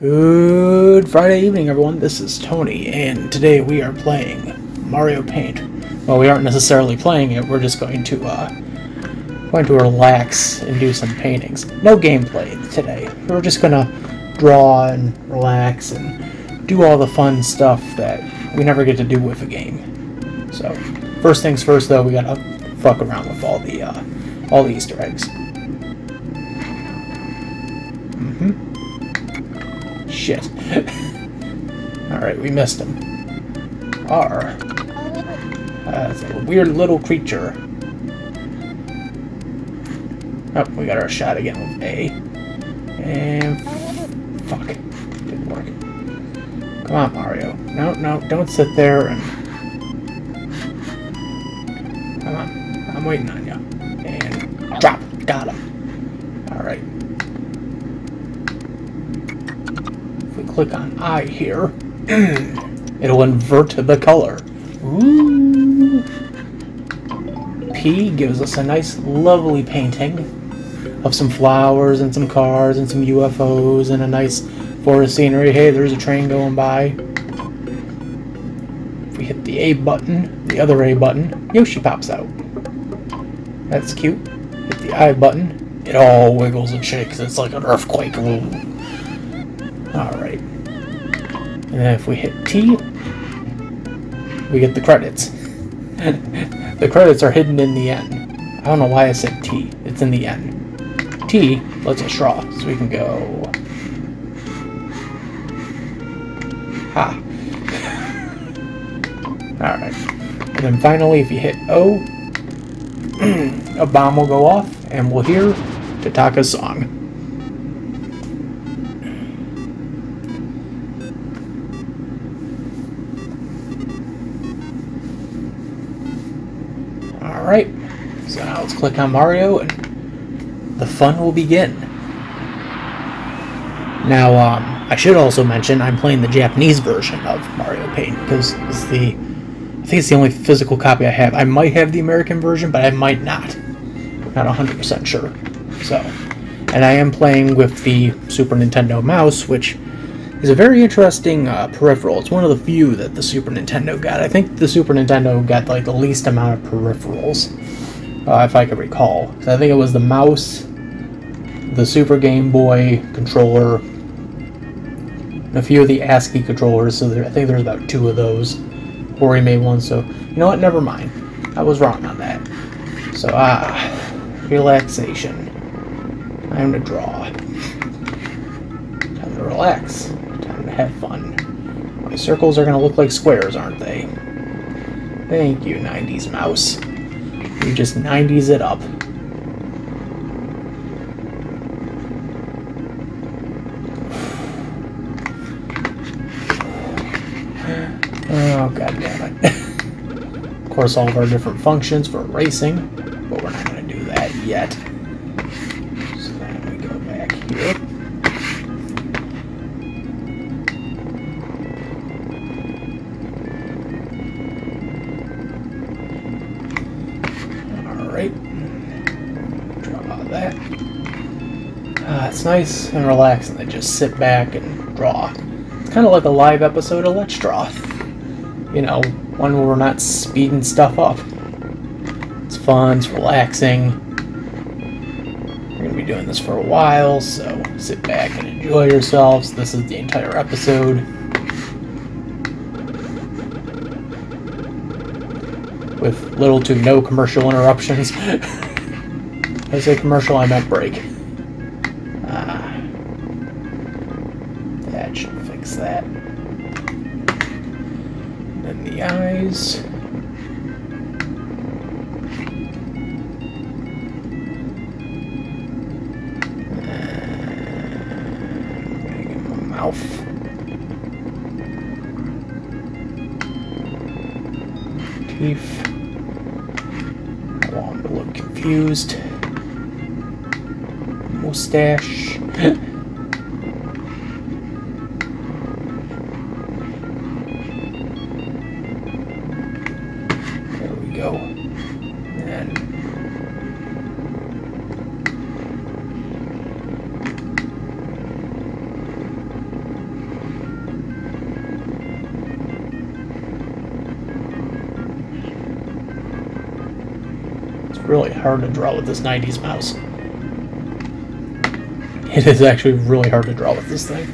Good Friday evening, everyone. This is Tony, and today we are playing Mario Paint. Well, we aren't necessarily playing it. We're just going to uh, going to relax and do some paintings. No gameplay today. We're just gonna draw and relax and do all the fun stuff that we never get to do with a game. So, first things first, though, we gotta fuck around with all the uh, all the Easter eggs. Shit. Alright, we missed him. R. That's a weird little creature. Oh, we got our shot again with A. And... Fuck. Didn't work. Come on, Mario. No, no, don't sit there and... Come on. I'm waiting on you. And... Drop. Got him. Alright. If we click on I here, it'll invert the color. Ooh. P gives us a nice, lovely painting of some flowers and some cars and some UFOs and a nice forest scenery. Hey, there's a train going by. If we hit the A button, the other A button, Yoshi pops out. That's cute. Hit the I button, it all wiggles and shakes. It's like an earthquake. Alright. And then if we hit T, we get the credits. the credits are hidden in the N. I don't know why I said T. It's in the N. T lets us draw, so we can go. Ha. Alright. And then finally, if you hit O, a bomb will go off, and we'll hear Tataka's song. Alright, so now let's click on Mario and the fun will begin. Now, um, I should also mention I'm playing the Japanese version of Mario Paint because it's the, I think it's the only physical copy I have. I might have the American version, but I might not. Not 100% sure. So, and I am playing with the Super Nintendo mouse, which is a very interesting uh, peripheral. It's one of the few that the Super Nintendo got. I think the Super Nintendo got like the least amount of peripherals, uh, if I can recall. I think it was the mouse, the Super Game Boy controller, and a few of the ASCII controllers. So there, I think there's about two of those. Hori made one, so you know what? Never mind. I was wrong on that. So ah, relaxation. Time to draw. Time to relax time to have fun. My circles are going to look like squares, aren't they? Thank you, 90s mouse. You just 90s it up. Oh, god damn it. of course, all of our different functions for racing, but we're not going to do that yet. Nice and relaxing to just sit back and draw. It's kind of like a live episode of Let's Draw. You know, one where we're not speeding stuff up. It's fun, it's relaxing. We're going to be doing this for a while, so sit back and enjoy yourselves. This is the entire episode. with little to no commercial interruptions. I say commercial, I meant break. With this 90s mouse. It is actually really hard to draw with this thing.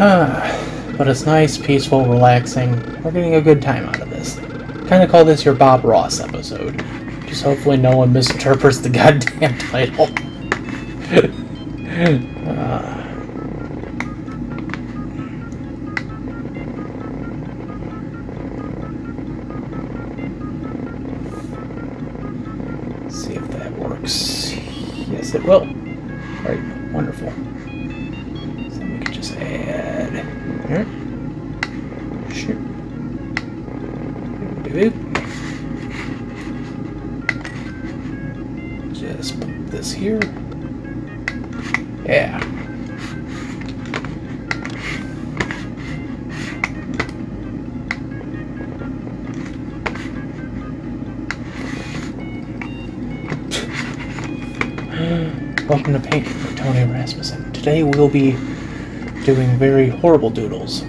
Ah, but it's nice, peaceful, relaxing. We're getting a good time out of this. Kind of call this your Bob Ross episode. Just hopefully no one misinterprets the goddamn title. Uh,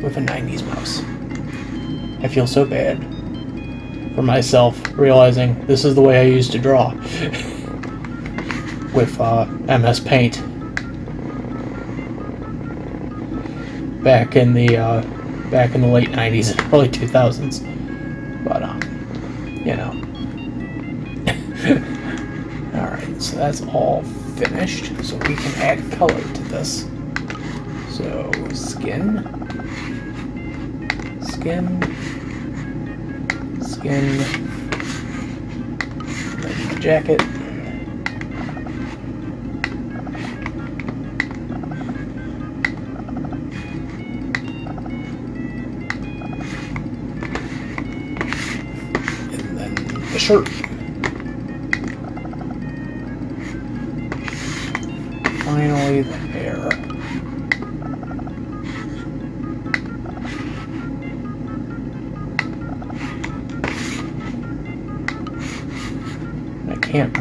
with a 90s mouse. I feel so bad for myself realizing this is the way I used to draw with uh, MS Paint back in the uh, back in the late 90s and early 2000s. But um, you know. Alright, so that's all finished. So we can add color to this. So skin, skin, skin, jacket.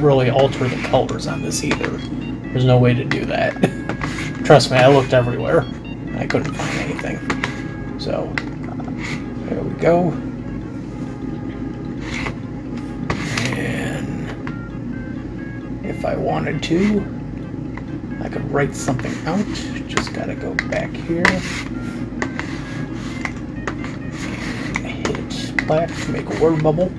Really alter the colors on this either. There's no way to do that. Trust me, I looked everywhere. I couldn't find anything. So, uh, there we go. And if I wanted to, I could write something out. Just gotta go back here. Hit black to make a word bubble.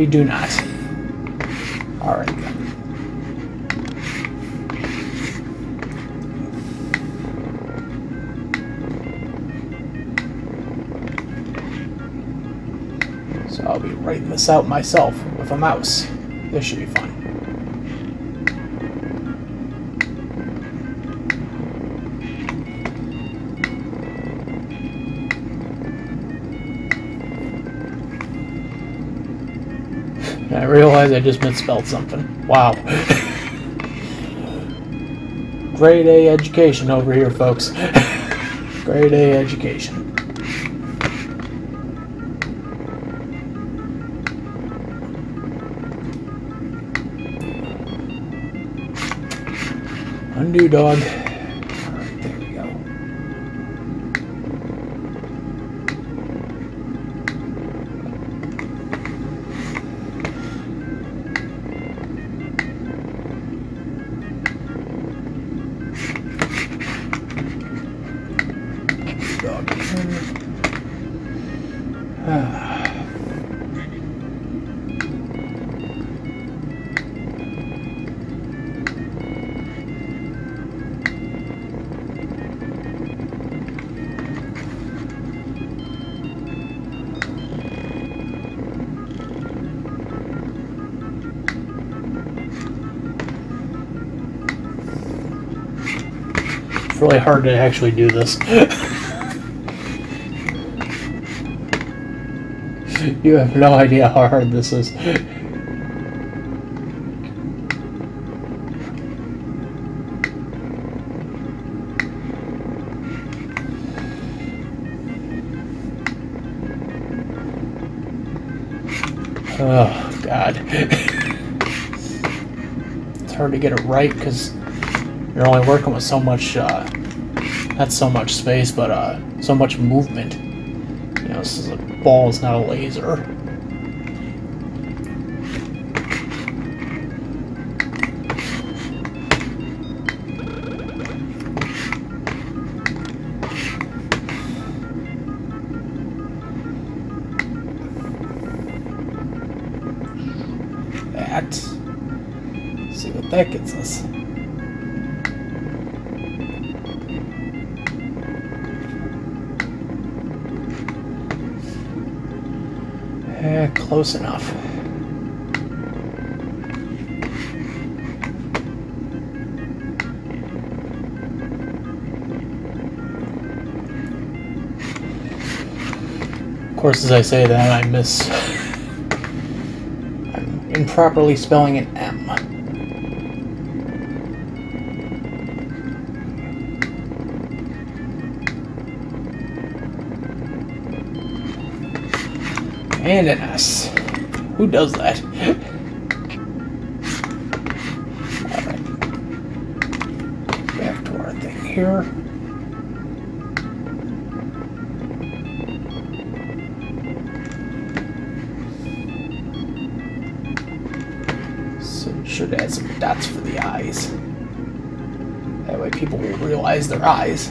We do not. Alright. So I'll be writing this out myself with a mouse. This should be fun. Realize I just misspelled something. Wow. Grade A education over here, folks. Grade A education. Undo dog. Hard to actually do this. You have no idea how hard this is. Oh, God. it's hard to get it right because you're only working with so much, uh, not so much space, but uh, so much movement. You know, this is a ball, it's not a laser. As I say that, I miss. I'm improperly spelling an M. And an S. Who does that? Alright. Back to our thing here. Should add some dots for the eyes. That way people will realize their eyes.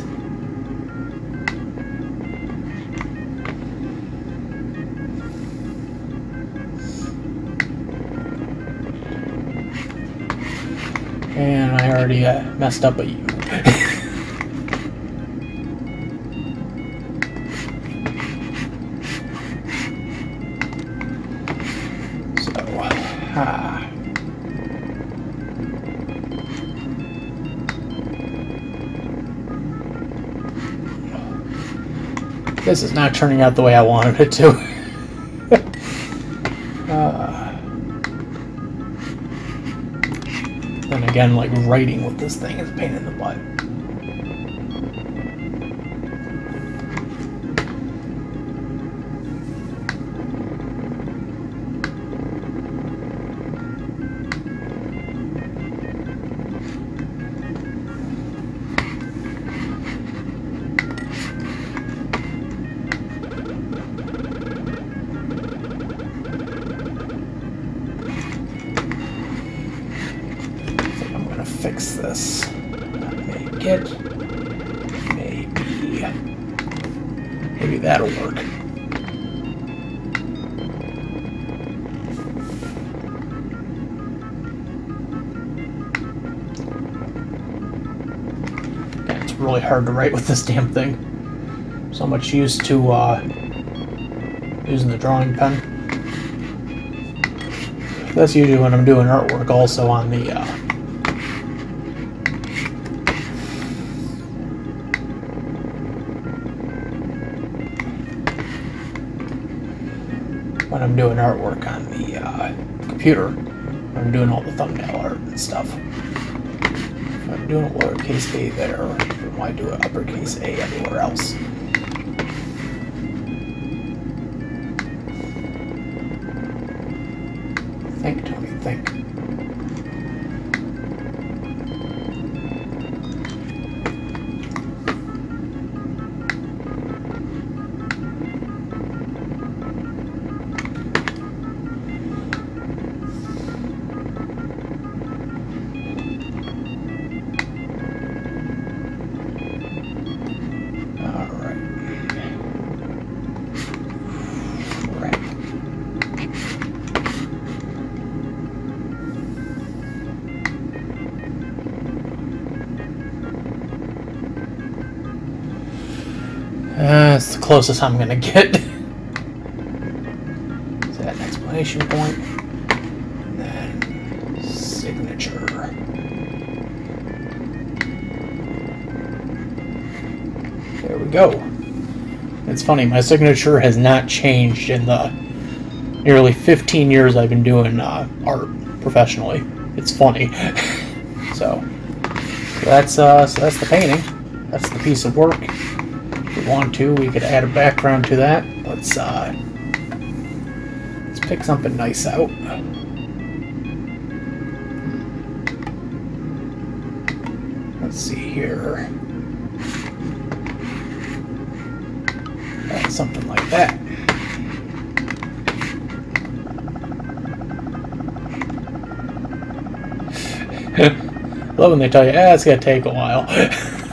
And I already uh, messed up a. This is not turning out the way I wanted it to. uh, then again, like writing with this thing is a pain in the butt. Write with this damn thing. So much used to uh, using the drawing pen. That's usually when I'm doing artwork also on the uh, when I'm doing artwork on the uh, computer. I'm doing all the thumbnail art and stuff. I'm doing a lowercase a there, why do an uppercase A everywhere else? Closest I'm gonna get. Is that an exclamation point? And then signature. There we go. It's funny, my signature has not changed in the nearly 15 years I've been doing uh, art professionally. It's funny. so that's uh, so that's the painting. That's the piece of work. Want to, we could add a background to that. Let's uh, let's pick something nice out. Let's see here. Something like that. Love when they tell you, ah, it's gonna take a while.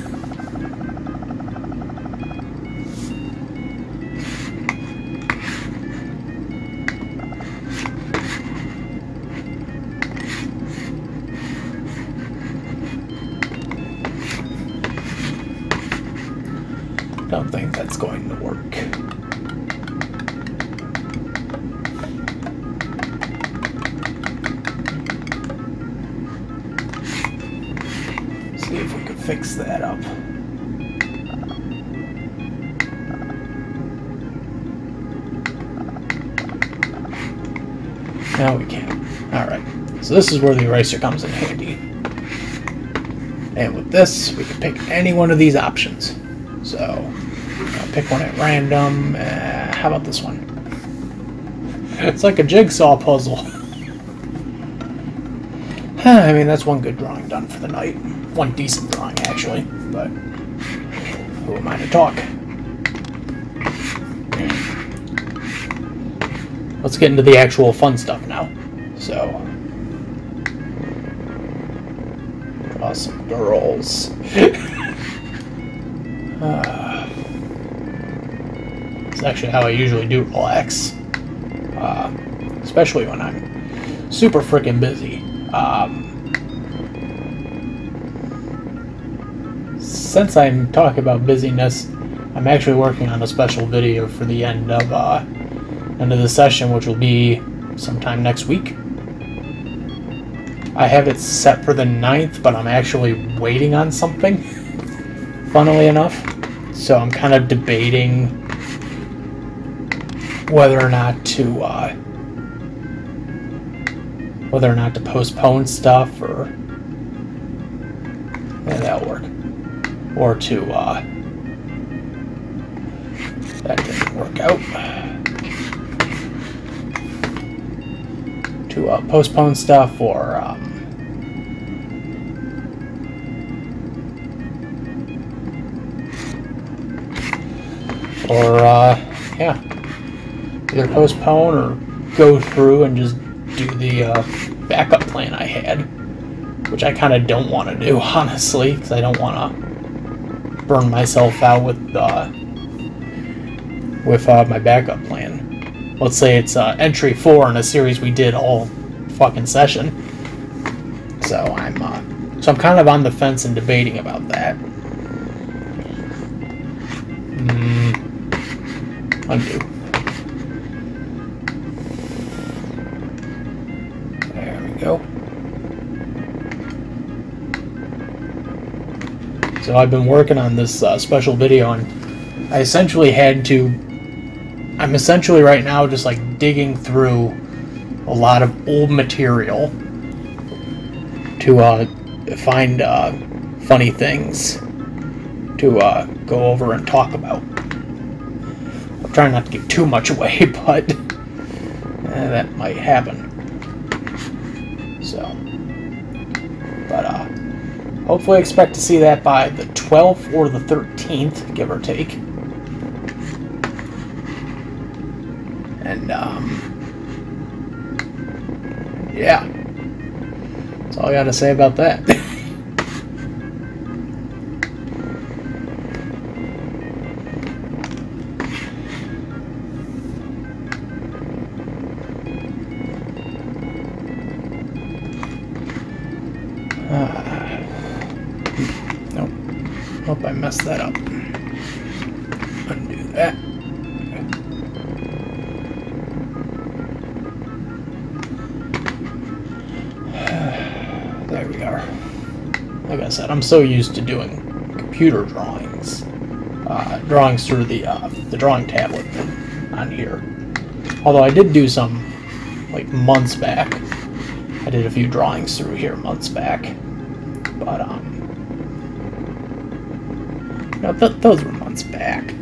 this is where the eraser comes in handy. And with this, we can pick any one of these options. So, I'll pick one at random. Uh, how about this one? It's like a jigsaw puzzle. I mean, that's one good drawing done for the night. One decent drawing, actually. But who am I to talk? Let's get into the actual fun stuff now. Actually how I usually do relax, uh, especially when I'm super freaking busy. Um, since I'm talking about busyness, I'm actually working on a special video for the end of uh, end of the session, which will be sometime next week. I have it set for the 9th, but I'm actually waiting on something, funnily enough. So I'm kind of debating whether or not to uh, whether or not to postpone stuff or yeah, that'll work. Or to uh, that didn't work out. To uh, postpone stuff or um, or uh, yeah, either postpone or go through and just do the uh, backup plan I had, which I kind of don't want to do honestly, because I don't want to burn myself out with uh, with uh, my backup plan. Let's say it's uh, entry four in a series we did all fucking session, so I'm uh, so I'm kind of on the fence and debating about that. Mm, undo. So I've been working on this uh, special video, and I essentially had to. I'm essentially right now just like digging through a lot of old material to uh, find uh, funny things to uh, go over and talk about. I'm trying not to give too much away, but eh, that might happen. Hopefully, expect to see that by the 12th or the 13th, give or take. And um, yeah, that's all I got to say about that. Like I said, I'm so used to doing computer drawings, uh, drawings through the uh, the drawing tablet on here. Although I did do some, like, months back. I did a few drawings through here months back. But, um... No, th those were months back.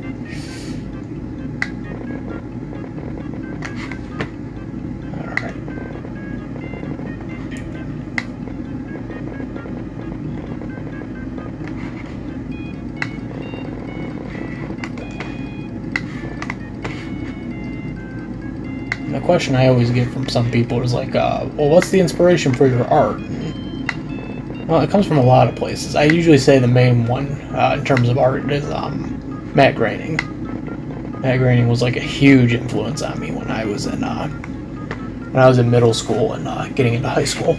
Question I always get from some people is like, uh, well, what's the inspiration for your art? Well, it comes from a lot of places. I usually say the main one uh, in terms of art is um, Matt Groening. Matt Groening was like a huge influence on me when I was in uh, when I was in middle school and uh, getting into high school.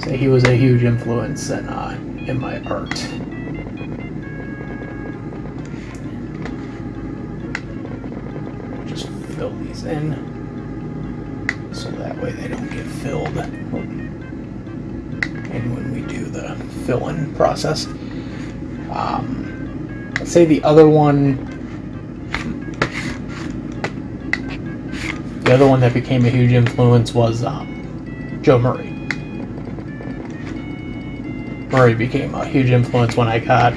So he was a huge influence in uh, in my art. Just fill these in fill-in process. Um, let's say the other one, the other one that became a huge influence was um, Joe Murray. Murray became a huge influence when I got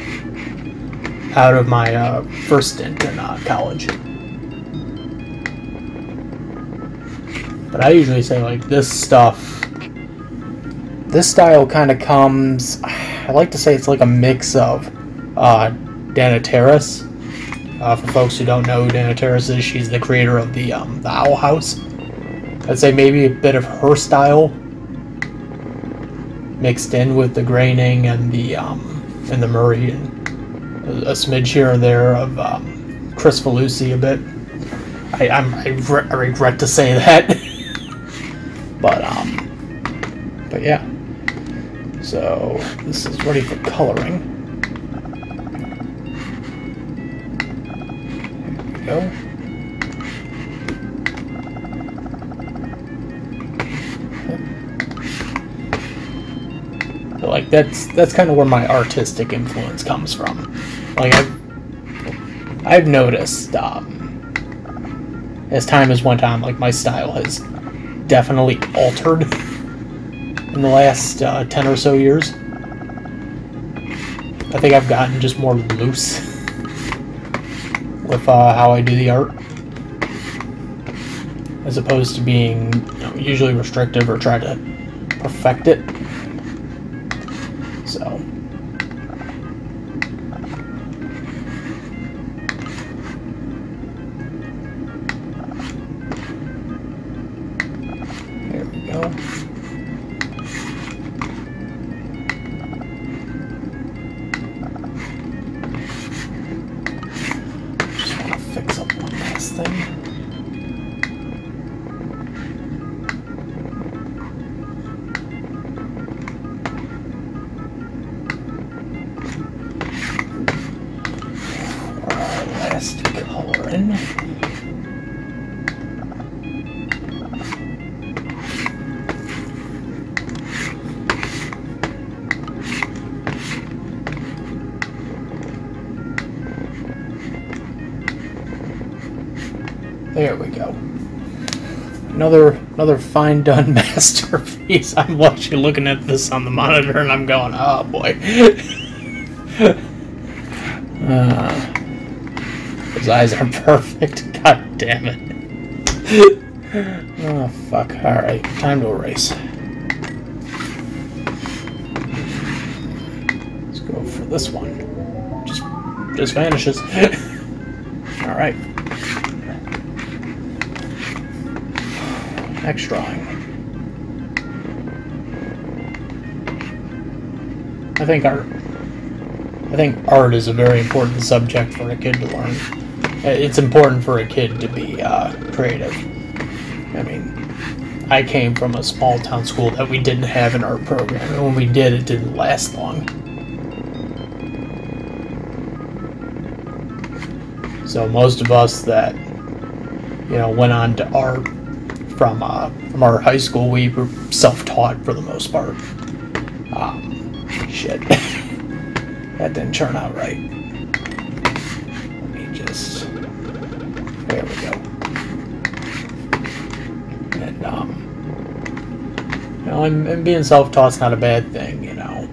out of my uh, first stint in uh, college. But I usually say like this stuff this style kind of comes. I like to say it's like a mix of uh, Dana Terrace. Uh, for folks who don't know who Dana Terrace is, she's the creator of the um, the Owl House. I'd say maybe a bit of her style mixed in with the Groening and the um, and the Murray and a, a smidge here and there of um, Chris Felucci a bit. I, I'm, I, re- I regret to say that, but um, but yeah. So this is ready for coloring. There we go. Like that's that's kind of where my artistic influence comes from. Like I've I've noticed um, as time has went on, like my style has definitely altered in the last uh, 10 or so years. I think I've gotten just more loose with uh, how I do the art. As opposed to being you know, usually restrictive or try to perfect it. Another fine done masterpiece. I'm watching looking at this on the monitor and I'm going, oh boy. uh, his eyes are perfect. God damn it. oh fuck. Alright, time to erase. Let's go for this one. Just just vanishes. Alright. Next drawing. I think art. I think art is a very important subject for a kid to learn. Uh, It's important for a kid to be uh, creative. I mean, I came from a small town school that we didn't have an art program, and when we did, it didn't last long. So most of us that you know went on to art from uh, from our high school. We were self-taught for the most part. Um, shit, that didn't turn out right. Let me just. There we go. And um, you know, and, and being self-taught's not a bad thing, you know.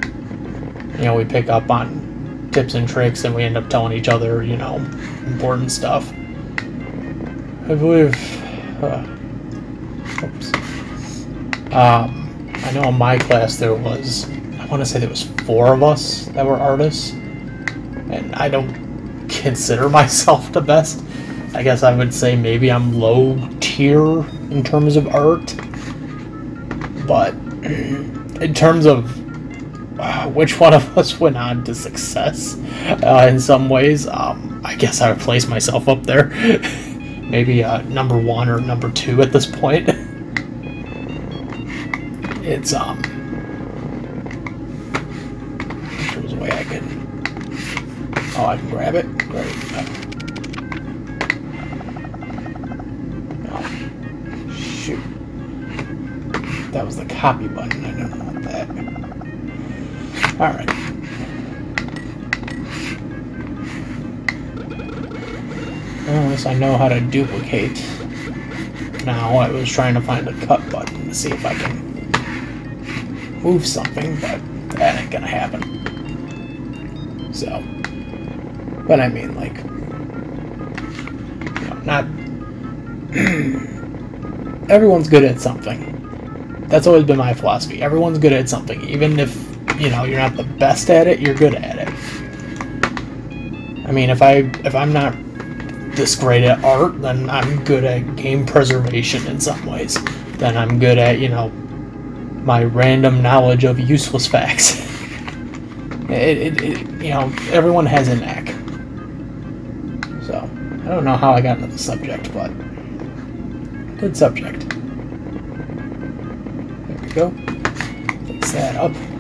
You know, we pick up on tips and tricks, and we end up telling each other, you know, important stuff. I believe. Uh, um, I know in my class there was, I want to say there was four of us that were artists, and I don't consider myself the best. I guess I would say maybe I'm low tier in terms of art, but in terms of uh, which one of us went on to success uh, in some ways, um, I guess I would place myself up there. maybe uh, number one or number two at this point. It's um there's a way I can oh I can grab it? Great. Oh shoot. That was the copy button. I don't want that. All right. Least I know how to duplicate. Now I was trying to find a cut button to see if I can move something, but that ain't gonna happen. So, but I mean, like, you know, not everyone's good at something. That's always been my philosophy. Everyone's good at something, even if you know you're not the best at it. You're good at it. I mean, if I if I'm not this great at art, then I'm good at game preservation in some ways. Then I'm good at, you know, my random knowledge of useless facts. it, it, it, you know, everyone has a knack. So, I don't know how I got into the subject, but good subject. There we go. Fix that up.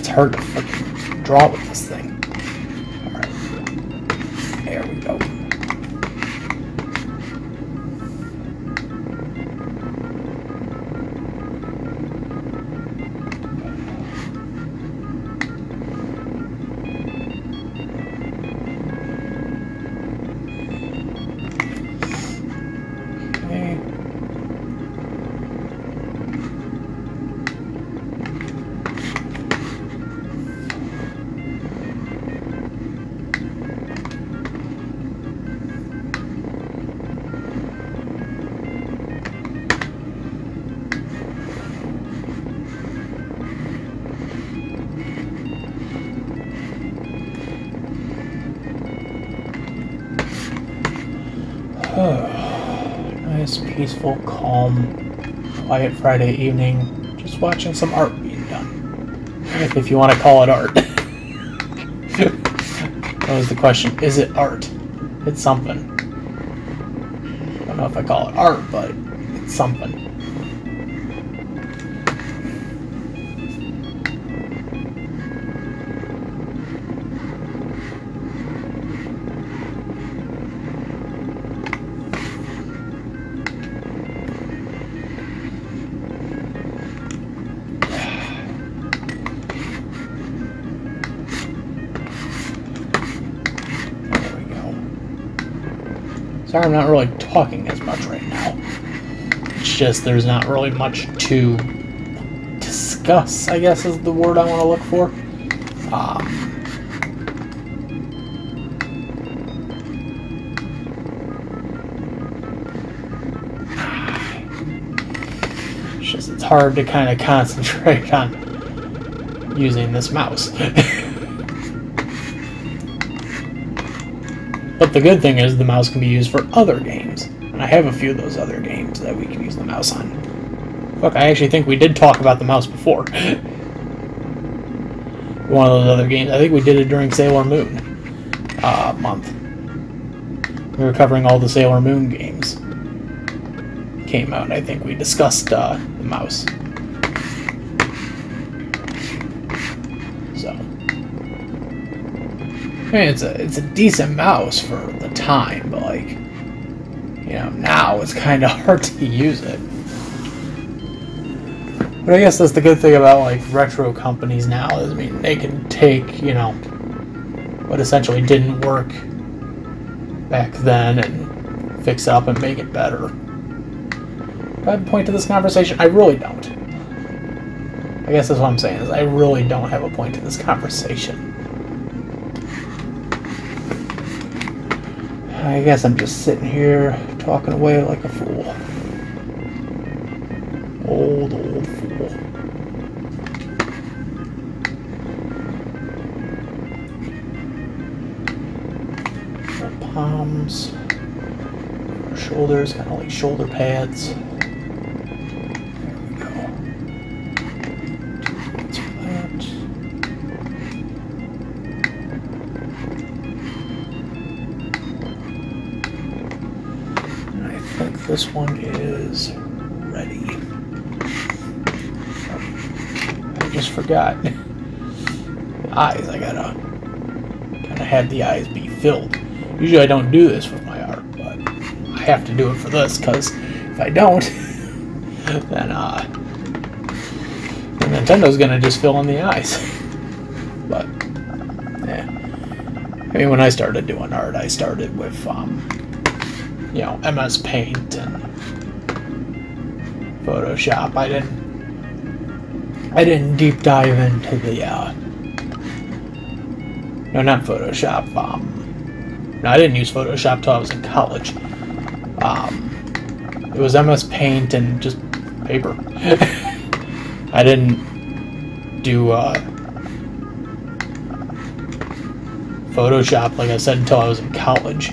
It's hard to draw with this thing. Nice, peaceful, calm, quiet Friday evening, just watching some art being done. If you want to call it art. that was the question. Is it art? It's something. I don't know if I call it art, but it's something. Sorry I'm not really talking as much right now. It's just there's not really much to discuss, I guess is the word I want to look for. Um, it's just it's hard to kind of concentrate on using this mouse. But the good thing is the mouse can be used for other games. And I have a few of those other games that we can use the mouse on. Look, I actually think we did talk about the mouse before. One of those other games. I think we did it during Sailor Moon uh, month. We were covering all the Sailor Moon games. Came out, I think we discussed uh, the mouse. I mean, it's a it's a decent mouse for the time, but like, you know, now it's kind of hard to use it. But I guess that's the good thing about like retro companies now is I mean they can take you know what essentially didn't work back then and fix up and make it better. Do I have a point to this conversation? I really don't. I guess that's what I'm saying, is I really don't have a point to this conversation. I guess I'm just sitting here talking away like a fool. Old, old fool. Palms, shoulders, kind of like shoulder pads. This one is ready. I just forgot. Eyes, I gotta kind of have the eyes be filled. Usually I don't do this with my art, but I have to do it for this because if I don't, then uh, then Nintendo's gonna just fill in the eyes. but yeah, I mean, when I started doing art, I started with um, you know, MS Paint and Photoshop. I didn't I didn't deep dive into the uh no not Photoshop. Um no, I didn't use Photoshop till I was in college. Um it was MS Paint and just paper. I didn't do uh Photoshop like I said until I was in college.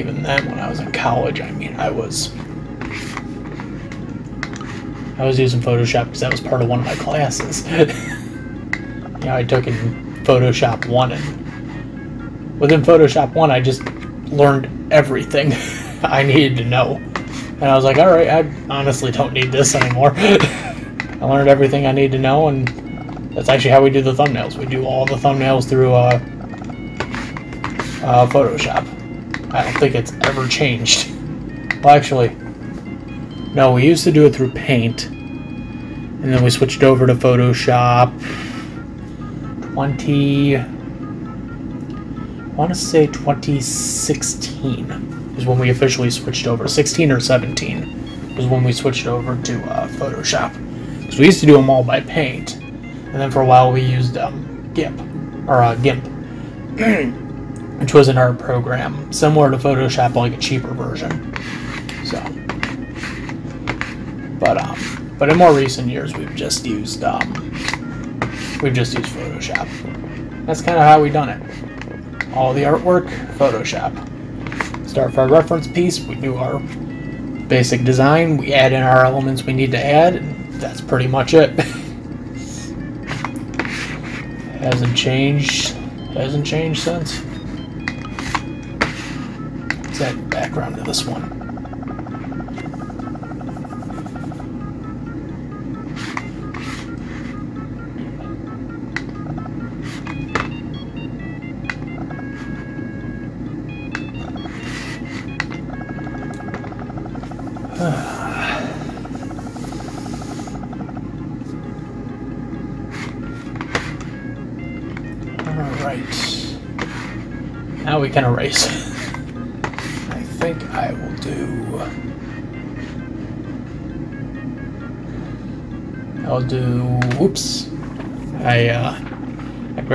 Even then when I was in college, I mean, I was I was using Photoshop because that was part of one of my classes. you know, I took in Photoshop 1 and within Photoshop 1 I just learned everything I needed to know. And I was like, all right, I honestly don't need this anymore. I learned everything I need to know and that's actually how we do the thumbnails. We do all the thumbnails through uh, uh, Photoshop. I don't think it's ever changed. Well, actually, no, we used to do it through Paint, and then we switched over to Photoshop 20. I want to say 2016 is when we officially switched over. 16 or 17 was when we switched over to uh, Photoshop. Because we used to do them all by Paint, and then for a while we used um, GIMP, or uh, GIMP. which was an art program similar to Photoshop, like a cheaper version. So, but um, but in more recent years, we've just used um, we've just used Photoshop. That's kind of how we done it. All the artwork, Photoshop. Start for our reference piece, we do our basic design, we add in our elements we need to add, that's pretty much it. hasn't changed. Hasn't changed since that background to this one.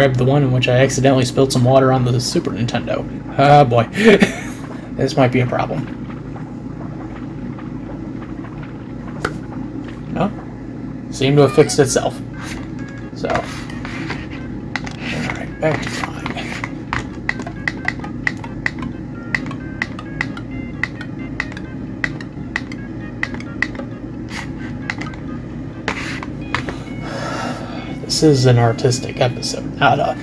Grabbed the one in which I accidentally spilled some water on the Super Nintendo. Ah, boy. this might be a problem. No? Seemed to have fixed itself. So. Alright, back to This is an artistic episode, not a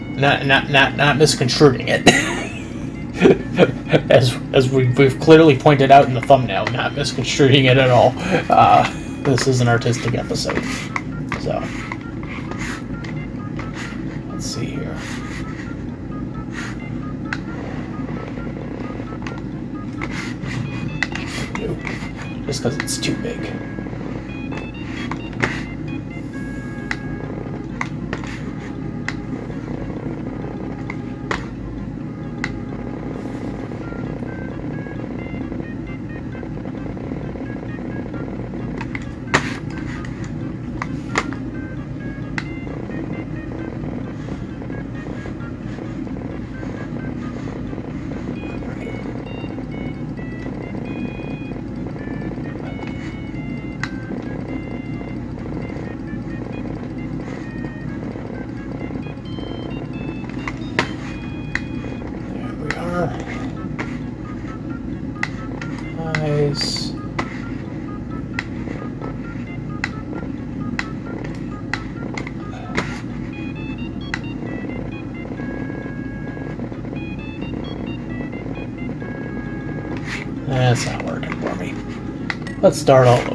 not not not not misconstruing it. as as we, we've clearly pointed out in the thumbnail, not misconstruing it at all. Uh, this is an artistic episode. Start all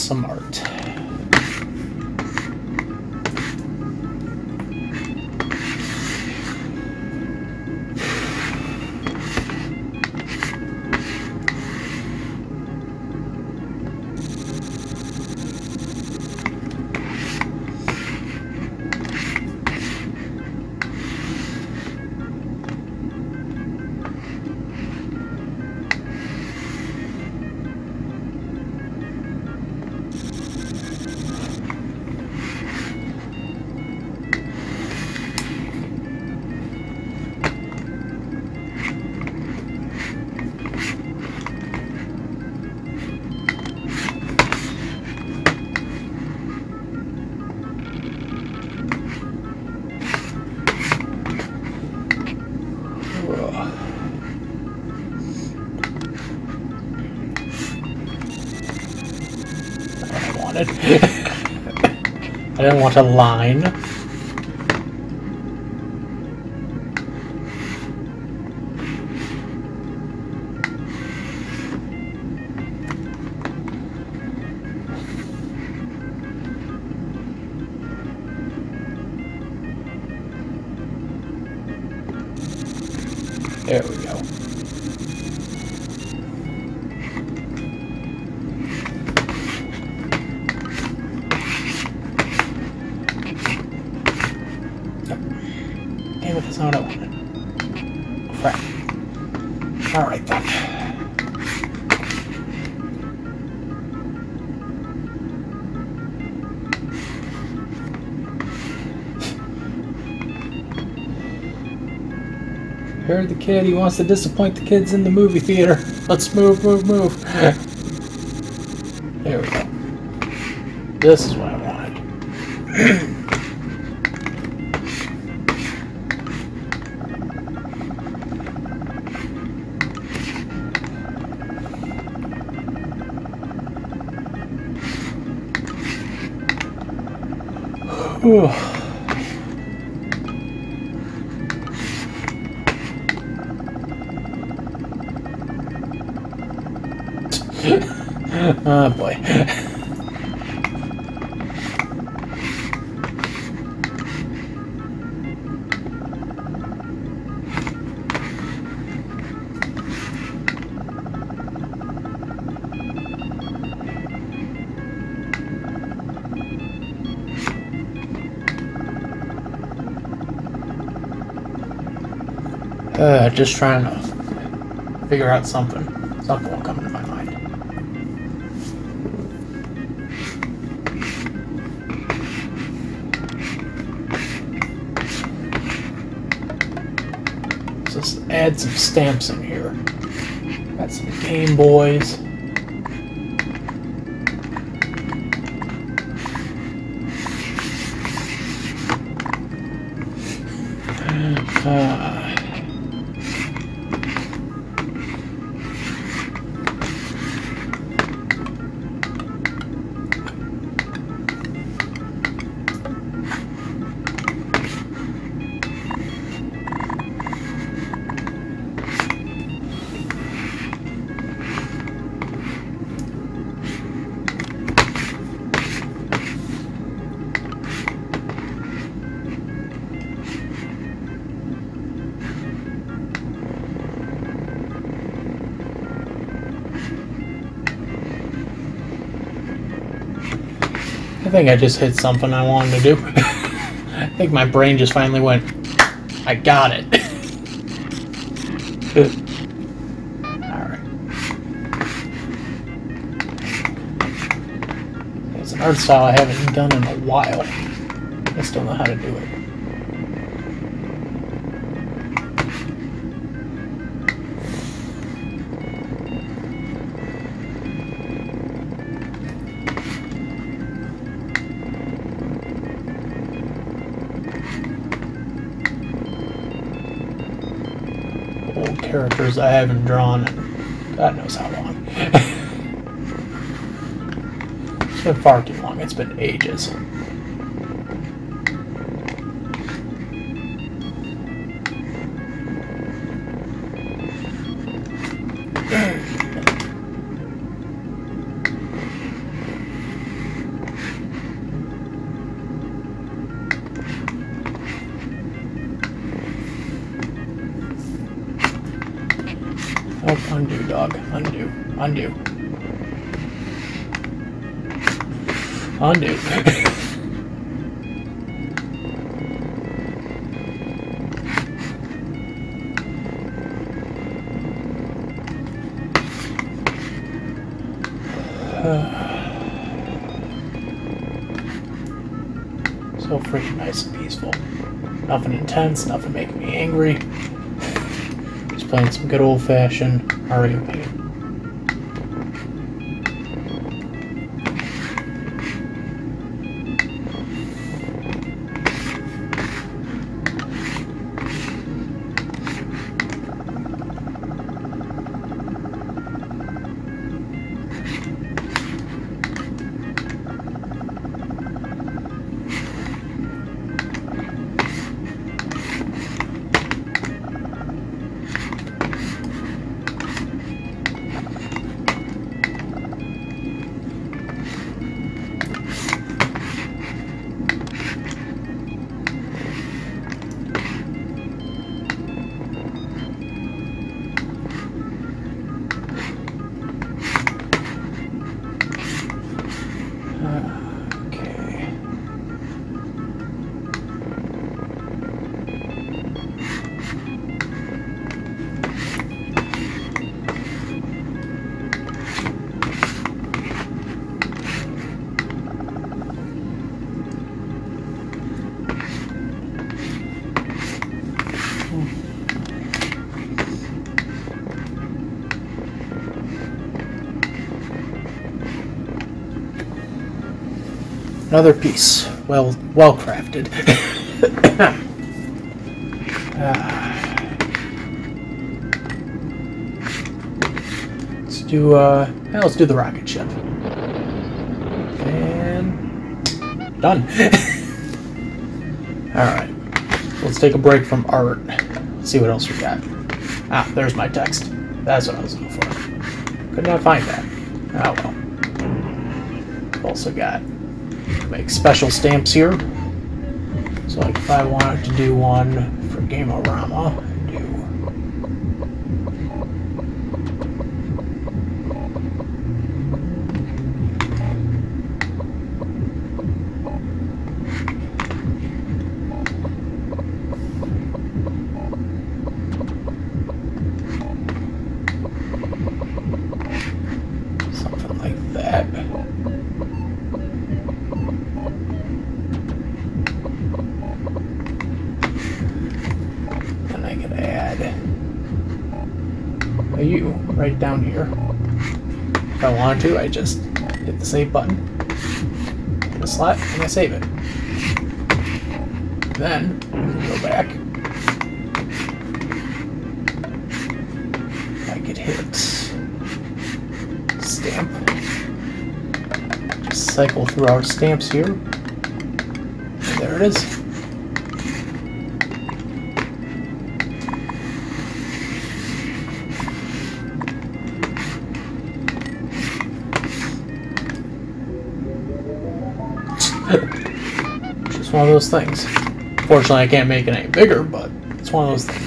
some art. I want a line. Heard the kid, he wants to disappoint the kids in the movie theater. Let's move, move, move. There we go. This is what I wanted. just trying to figure out something. Something will come to my mind. Let's add some stamps in here. Got some Game Boys. I think I just hit something I wanted to do. I think my brain just finally went, I got it. Alright. It's an art style I haven't done in a while. I still don't know how to do it. I haven't drawn in God knows how long. it's been far too long. It's been ages. Intense, nothing making me angry. Just playing some good old fashioned Mario Paint. Another piece, well, well crafted. Ah. let's do, uh, let's do the rocket ship. And done. All right, let's take a break from art. see what else we got. Ah, there's my text. That's what I was looking for. Could not find that. Oh well. Also got make special stamps here. So like if I wanted to do one for Game-O-Rama, do something like that. And I can add a U right down here. If I wanted to, I just hit the save button, a slot, and I save it. Then, go back. I could hit stamp. Just cycle through our stamps here. And there it is. Those things. Fortunately, I can't make it any bigger, but it's one of those things.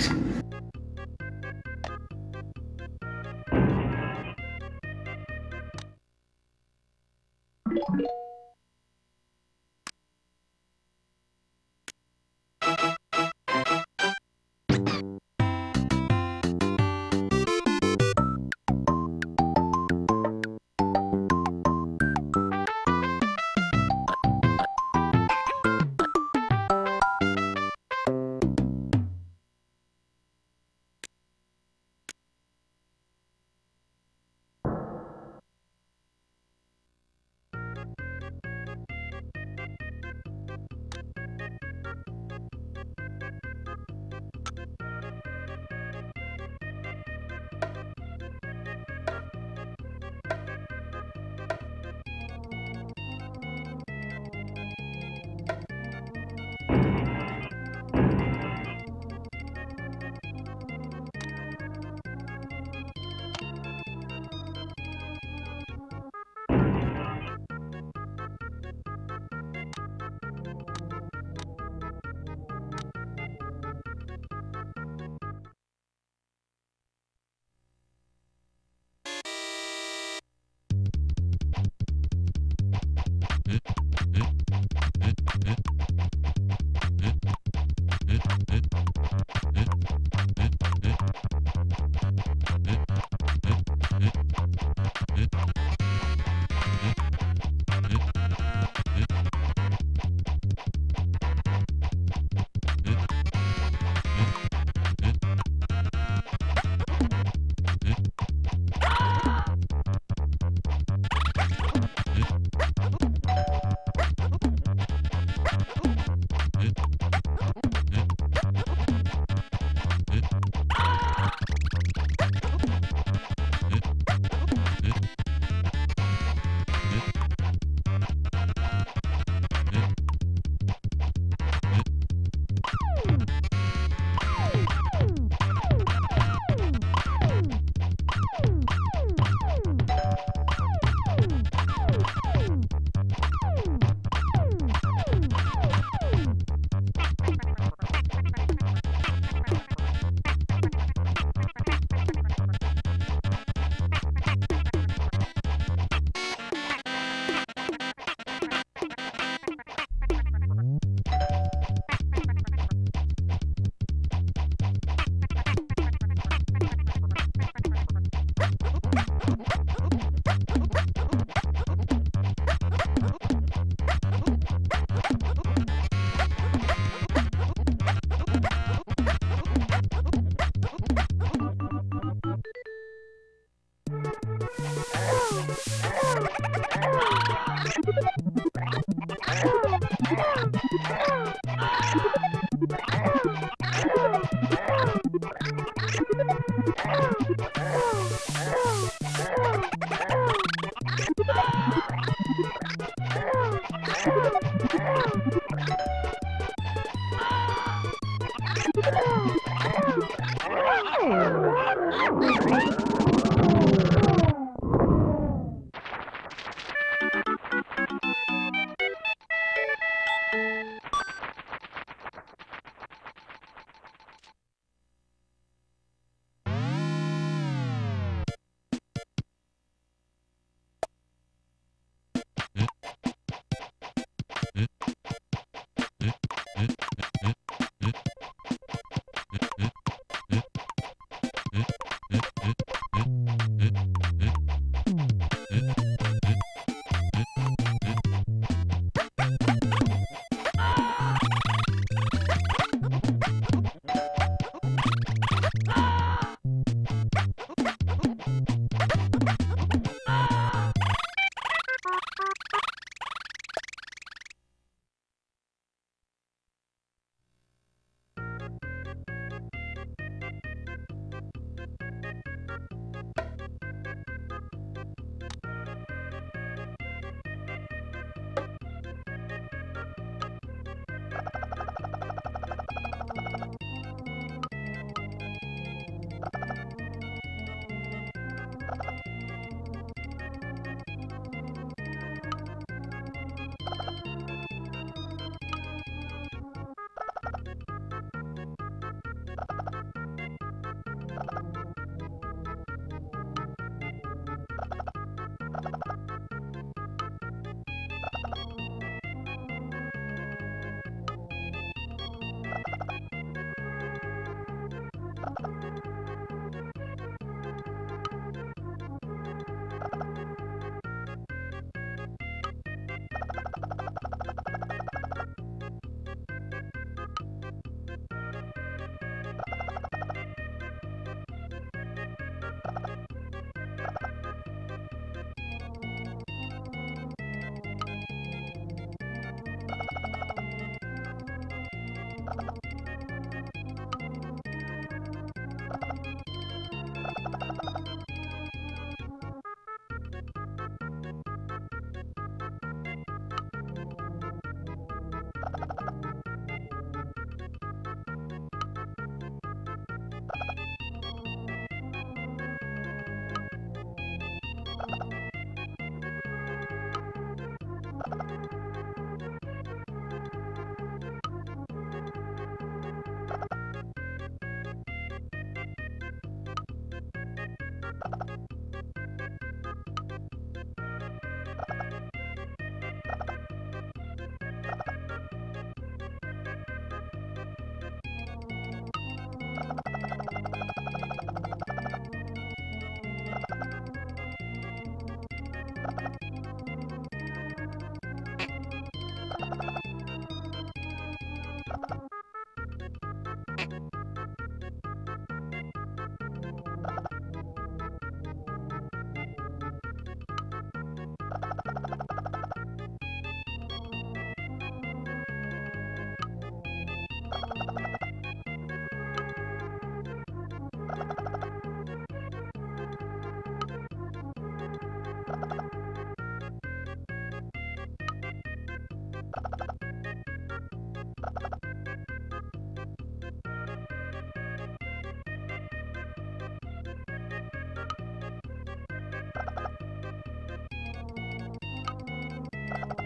You